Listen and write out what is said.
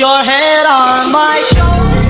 your head on my shoulder.